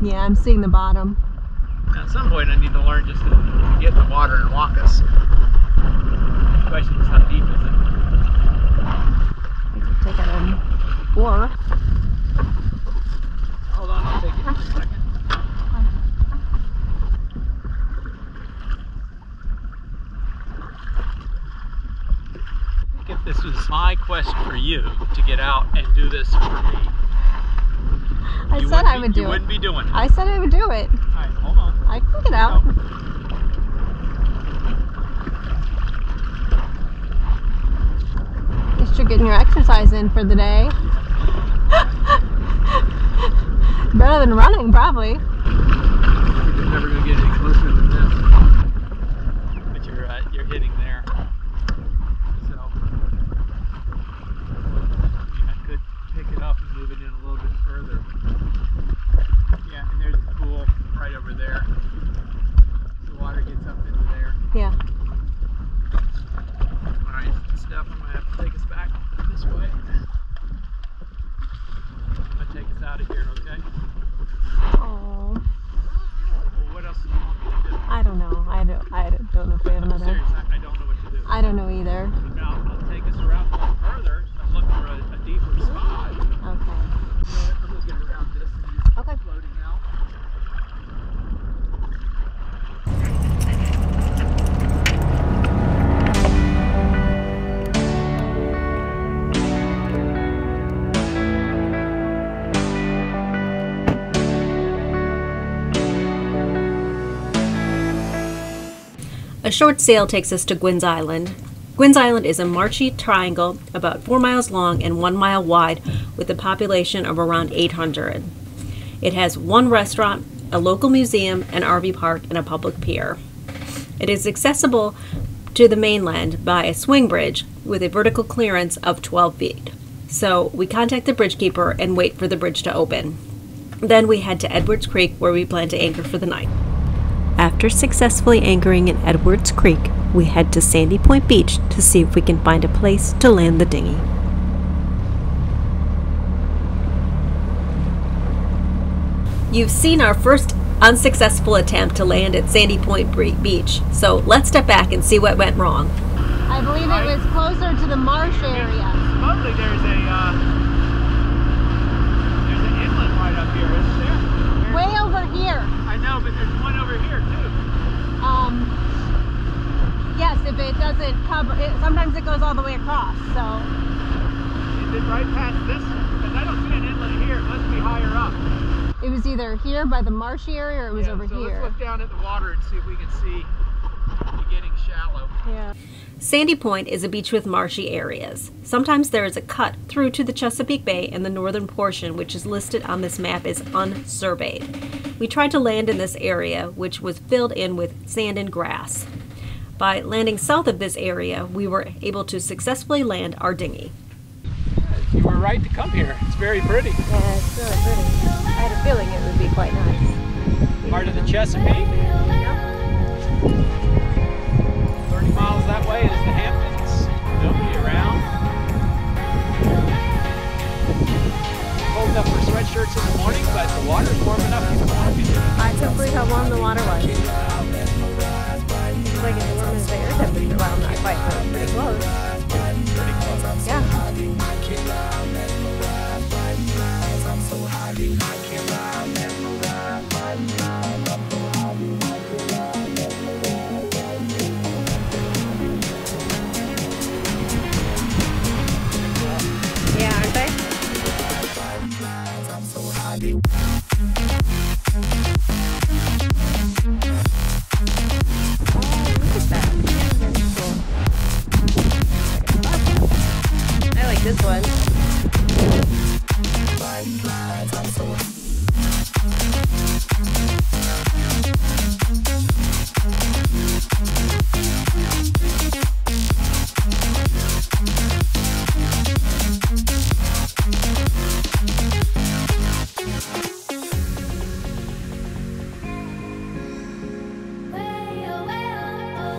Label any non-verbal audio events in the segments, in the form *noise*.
Yeah, I'm seeing the bottom. At some point, I need to learn just to, get in the water and walk us. The question is, how deep is it? I could take it in. Or Hold on, I'll take it in a second. If this was my quest for you to get out and do this for me, I you said I be- would do you it. wouldn't be doing it. I said I would do it. All right, hold on. I can get out. Oh. At least you're getting your exercise in for the day. *laughs* Better than running, probably. A short sail takes us to Gwynn's Island. Gwynn's Island is a marshy triangle about four miles long and one mile wide with a population of around 800. It has one restaurant, a local museum, an RV park, and a public pier. It is accessible to the mainland by a swing bridge with a vertical clearance of 12 feet. So we contact the bridge keeper and wait for the bridge to open. Then we head to Edwards Creek where we plan to anchor for the night. After successfully anchoring in Edwards Creek, we head to Sandy Point Beach to see if we can find a place to land the dinghy. You've seen our first unsuccessful attempt to land at Sandy Point Beach, so let's step back and see what went wrong. I believe it was closer to the marsh area. Supposedly there's a, uh, there's an inlet right up here, isn't there? Way over here. I know, but there's one over here too. Um. Yes, if it cover, it, sometimes it goes all the way across. So it right past this? Because I don't see an inlet here. It must be higher up. it was either here by the marshy area or it was Yeah, over so here. let's look down at the water and see if we can see getting shallow. Yeah. Sandy Point is a beach with marshy areas. Sometimes there is a cut through to the Chesapeake Bay and the northern portion, which is listed on this map as unsurveyed. We tried to land in this area, which was filled in with sand and grass. By landing south of this area, we were able to successfully land our dinghy. You were right to come here. It's very pretty. Yeah, it's really pretty. I had a feeling it would be quite nice. Part of the Chesapeake. 30 miles that way is the Hamptons. Nobody around. Cold enough for sweatshirts in the morning, but the water's warm enough you can walk in it. I couldn't how warm the water was. Like as warm as the air temperature. Well, not quite, but pretty close. Pretty close. Yeah,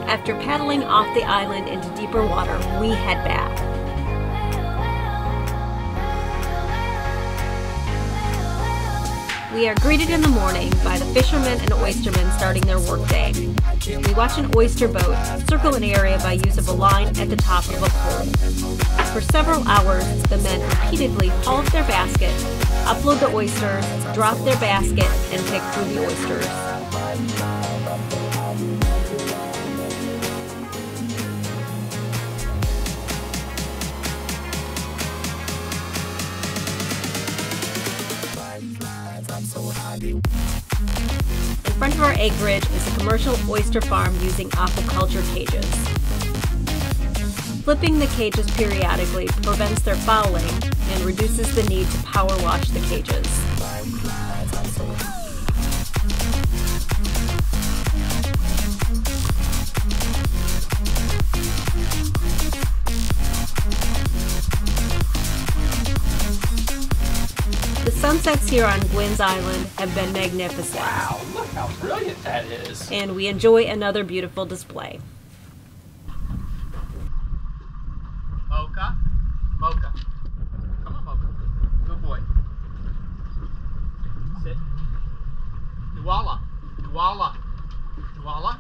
After paddling off the island into deeper water, we head back. We are greeted in the morning by the fishermen and oystermen starting their workday. We watch an oyster boat circle an area by use of a line at the top of a pole. For several hours, the men repeatedly haul their basket, upload the oysters, drop their basket, and pick through the oysters. In front of our acreage is a commercial oyster farm using aquaculture cages. Flipping the cages periodically prevents their fouling and reduces the need to power wash the cages. Sunsets here on Gwynn's Island have been magnificent, Wow, look how brilliant that is. and we enjoy another beautiful display. Mocha. Mocha. Come on, Mocha. Good boy. Sit. Nuala. Nuala. Nuala.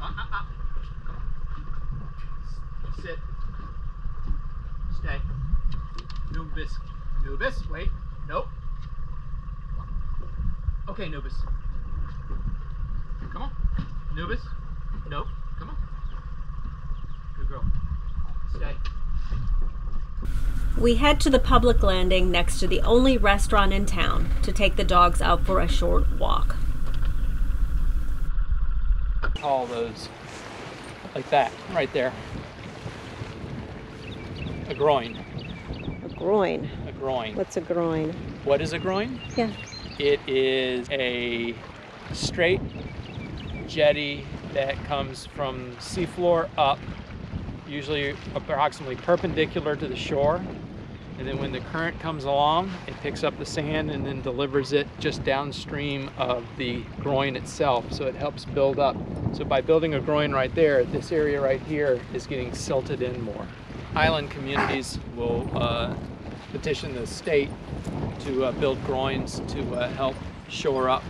Uh, uh, uh. Sit. Stay. Nubis. Nubis. Wait. Nope. Okay, Nubis. Come on. Nubis. Nope. Come on. Good girl. Stay. We head to the public landing next to the only restaurant in town to take the dogs out for a short walk. All those like that, right there. A groin. A groin. A groin. What's a groin? What is a groin? Yeah. It is a straight jetty that comes from seafloor up, usually approximately perpendicular to the shore. And then when the current comes along, it picks up the sand and then delivers it just downstream of the groin itself. So it helps build up. So by building a groin right there, this area right here is getting silted in more. Island communities will uh, petition the state to uh, build groins to uh, help shore up.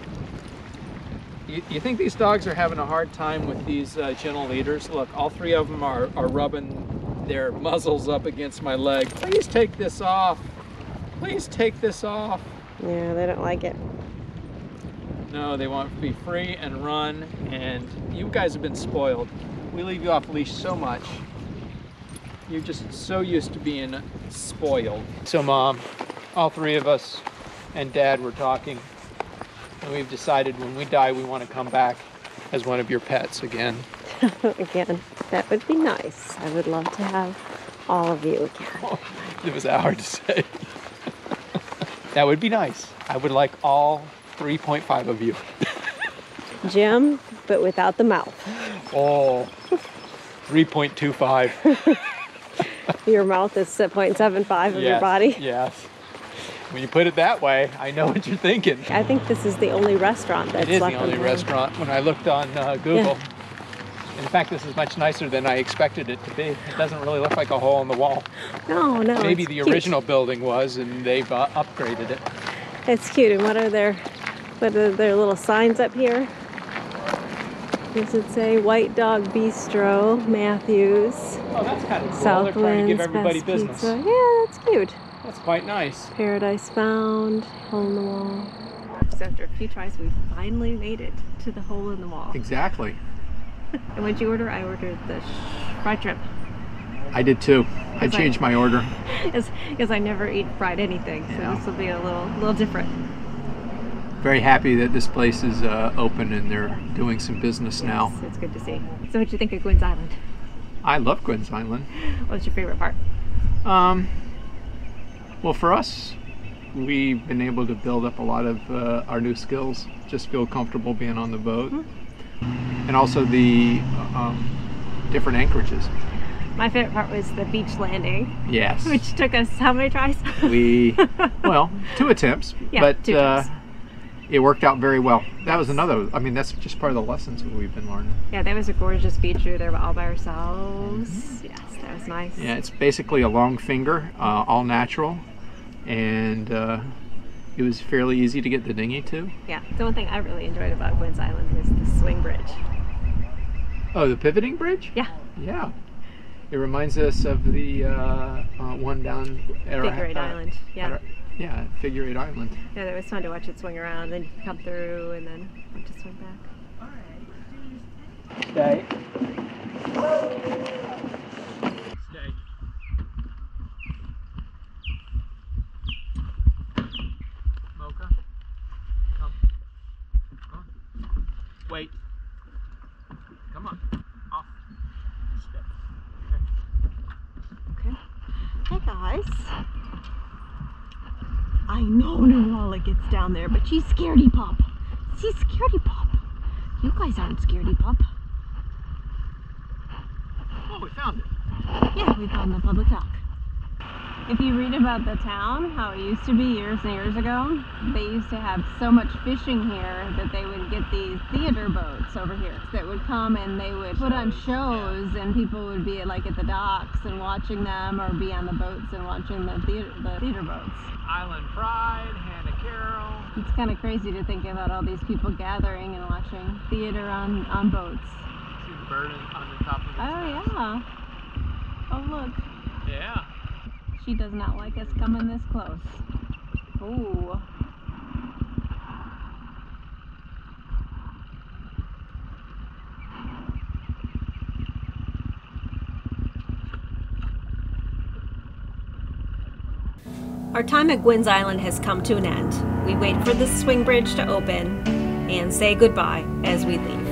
You, you think these dogs are having a hard time with these uh, gentle leaders? Look, all three of them are, are rubbing their muzzles up against my leg. Please take this off. Please take this off. Yeah, they don't like it. No, they want to be free and run, and you guys have been spoiled. We leave you off leash so much. You're just so used to being spoiled. So, Mom, all three of us and Dad were talking, and we've decided when we die, we want to come back as one of your pets again. *laughs* again, that would be nice. I would love to have all of you again. *laughs* It was that hard to say. *laughs* that would be nice. I would like all 3.5 of you. Jim, but without the mouth. Oh, 3.25. Your mouth is 0.75 of your body. Yes. When you put it that way, I know what you're thinking. I think this is the only restaurant that's It is left the only restaurant when I looked on uh, Google. In fact, this is much nicer than I expected it to be. It doesn't really look like a hole in the wall. No, no. Maybe the cute. original building was, and they've uh, upgraded it. It's cute. And what are their what are their little signs up here? Does it say White Dog Bistro, Mathews, Oh, that's kind of cool. They're trying to give everybody Best business. Pizza? Yeah, that's cute. That's quite nice. Paradise Found, Hole in the Wall. So after a few tries, we finally made it to the hole in the wall. Exactly. *laughs* And what'd you order? I ordered the fried shrimp. I did too. I It's like- changed my order. *laughs* Because I never eat fried anything, so Yeah. this will be a little little different. Very happy that this place is uh, open and they're doing some business now. It's good to see. So what do you think of Gwynn's Island? I love Gwynn's Island. What's your favorite part? Um, well, for us, we've been able to build up a lot of uh, our new skills. Just feel comfortable being on the boat, and also the um, different anchorages. My favorite part was the beach landing, Yes, *laughs* which took us how many tries? we *laughs* well two attempts, Yeah, but two uh, attempts. It worked out very well. That was another. I mean, that's just part of the lessons we've been learning. yeah, that was a gorgeous beach. We were there all by ourselves. Yes, that was nice. Yeah, it's basically a long finger, uh, all natural, and uh, It was fairly easy to get the dinghy to. Yeah, the one thing I really enjoyed about Gwynn's Island is the swing bridge. Oh, the pivoting bridge? Yeah, Yeah. It reminds us of the uh, uh, one down at our- Figure Eight uh, Island. Yeah, yeah, Figure Eight Island. yeah, it was fun to watch it swing around, then come through, and then have to swing back. Stay. Stay. Mocha. Come. Come on. Wait. Come on. Off. Step. Okay. Okay. Hey guys. I know Nuala gets down there, but she's scaredy pop. She's scaredy pop. You guys aren't scaredy pop. Oh, we found it. Yeah, we found the public dock. If you read about the town, how it used to be years and years ago, they used to have so much fishing here that they would get these theater boats over here that would come and they would put on shows and people would be like at the docks and watching them or be on the boats and watching the theater, the theater boats. Island Pride, Hannah Carroll. It's kind of crazy to think about all these people gathering and watching theater on, on boats. See the bird on the top of Oh yeah. Oh look. Yeah. She does not like us coming this close. Ooh. Our time at Gwynn's Island has come to an end. We wait for the swing bridge to open and say goodbye as we leave.